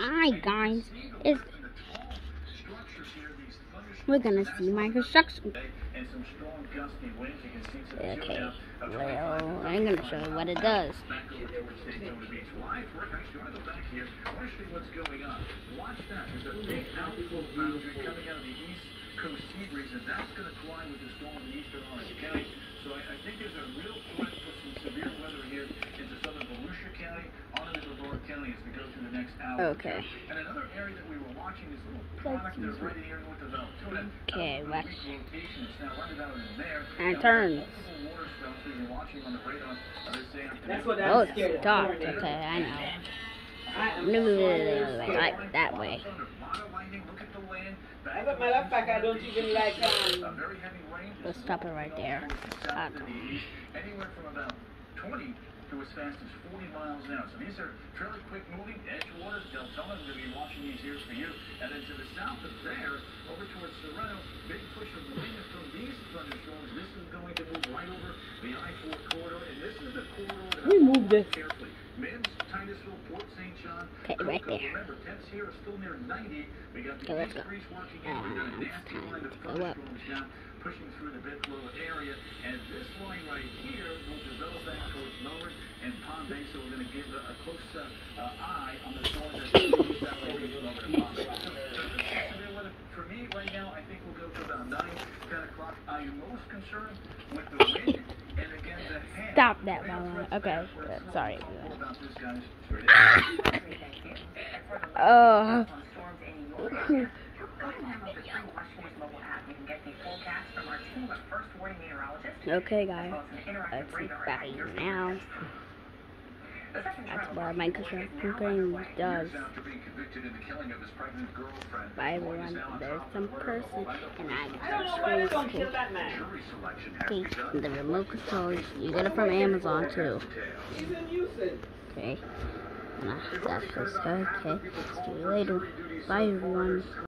Alright guys, it's, we're gonna see my construction. Okay, well, I'm gonna show you what it does. Back here, what's going on? Watch that. There's a big outflow boundary coming out of the east coast sea breeze, and that's going to collide with the storm in eastern Orange County. So I, I think there's a real Altoona. Okay, let's. And turn. Oh, it's dark. Okay, I know. Like that way. As a matter of fact, I don't even like um. Let's stop it right there. Anywhere from about 20 to as fast as 40 miles an hour. So these are fairly quick moving. Edgewater, Deltona, we're going to be watching these here for you. And then to the south of there, over towards Sorrento, big push of wind from these thunderstorms. This is going to move right over the I-4 corridor. And this is the corridor that we moved it carefully. Mims, Titusville, Port St. John. Okay, right there. Remember, temps here are still near 90. We got the okay, breeze working in. We got a nasty line of thunderstorms down, pushing through the Bithlo area. And this line right here will develop that towards Melbourne and Palm Bay. So we're going to give a, a close uh, uh, eye on the storm that's moves that way over to Palm Bay. So, so for me right now, I think we'll go to about 9, 10 o'clock. I am most concerned with the wind. Stop that, Mama. Okay, sorry. Oh. okay, guys. Let's see back now. What my construction does. By everyone, there's some person, and I got screen Okay, the remote control, you get it from Amazon too. Okay. And that's just okay. See you later. Bye everyone.